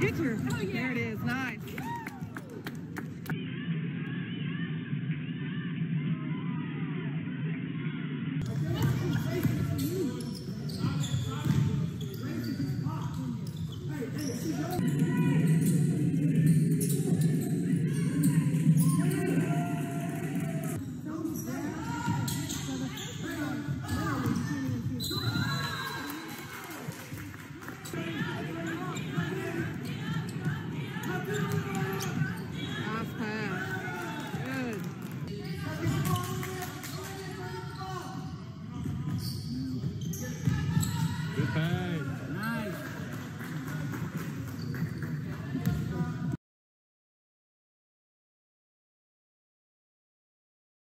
Get your, oh, yeah. there it is, nice.